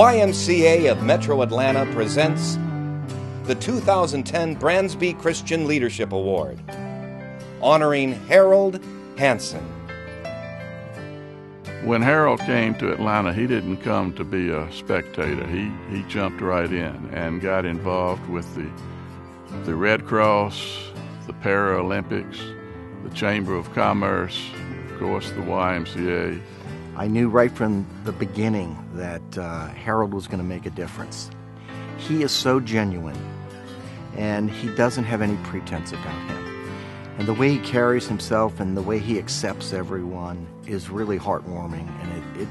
YMCA of Metro Atlanta presents the 2010 Bransby Christian Leadership Award, honoring Harald Hansen. When Harald came to Atlanta, he didn't come to be a spectator. He, he jumped right in and got involved with the, the Red Cross, the Paralympics, the Chamber of Commerce, of course, the YMCA. I knew right from the beginning that uh, Harald was going to make a difference. He is so genuine, and he doesn't have any pretense about him. And the way he carries himself and the way he accepts everyone is really heartwarming, and it, it,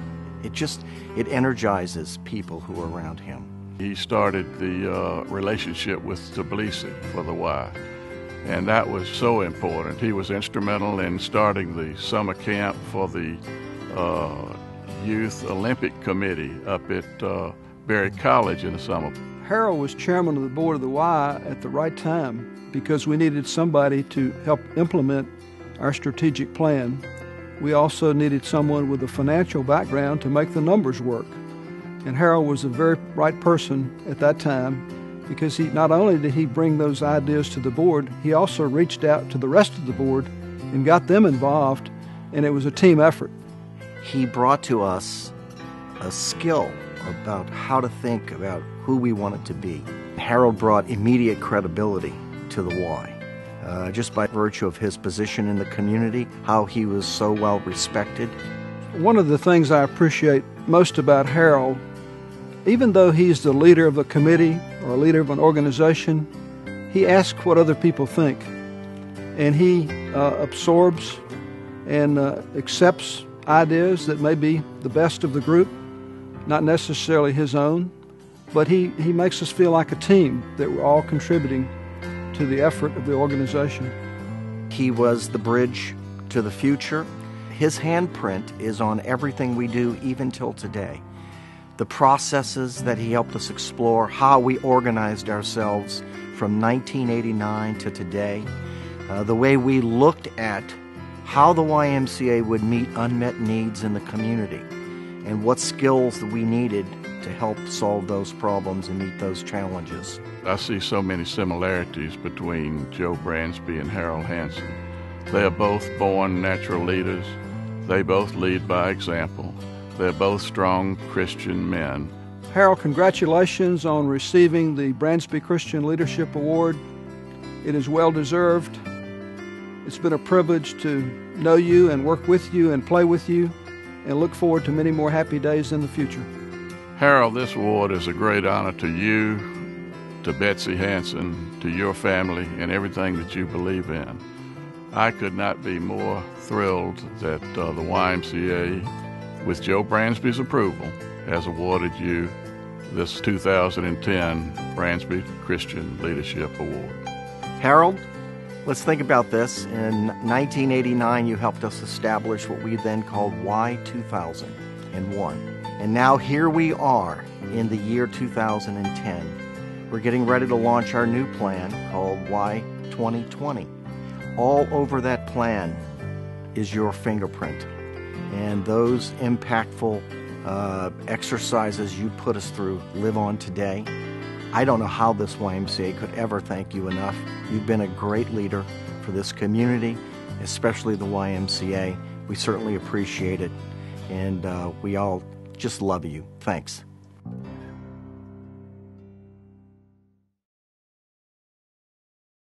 it just it energizes people who are around him. He started the uh, relationship with Tbilisi for the Y, and that was so important. He was instrumental in starting the summer camp for the uh, Youth Olympic Committee up at uh, Berry College in the summer. Harald was chairman of the board of the Y at the right time because we needed somebody to help implement our strategic plan. We also needed someone with a financial background to make the numbers work. And Harald was a very right person at that time because he not only did he bring those ideas to the board, he also reached out to the rest of the board and got them involved, and it was a team effort. He brought to us a skill about how to think about who we wanted to be. Harald brought immediate credibility to the Y. Uh, just by virtue of his position in the community, how he was so well respected. One of the things I appreciate most about Harald, even though he's the leader of a committee or a leader of an organization, he asks what other people think. And he uh, absorbs and uh, accepts ideas that may be the best of the group, not necessarily his own, but he, he makes us feel like a team that we're all contributing to the effort of the organization. He was the bridge to the future. His handprint is on everything we do, even till today. The processes that he helped us explore, how we organized ourselves from 1989 to today, uh, the way we looked at how the YMCA would meet unmet needs in the community, and what skills that we needed to help solve those problems and meet those challenges. I see so many similarities between Joe Bransby and Harald Hansen. They are both born natural leaders. They both lead by example. They're both strong Christian men. Harald, congratulations on receiving the Bransby Christian Leadership Award. It is well deserved. It's been a privilege to know you and work with you and play with you, and look forward to many more happy days in the future. Harald, this award is a great honor to you, to Betsy Hansen, to your family, and everything that you believe in. I could not be more thrilled that uh, the YMCA, with Joe Bransby's approval, has awarded you this 2010 Bransby Christian Leadership Award. Harald, let's think about this. In 1989, you helped us establish what we then called Y2001. And now here we are in the year 2010. We're getting ready to launch our new plan called Y 2020. All over that plan is your fingerprint. And those impactful uh, exercises you put us through live on today. I don't know how this YMCA could ever thank you enough. You've been a great leader for this community, especially the YMCA. We certainly appreciate it, and uh, we all just love you. Thanks.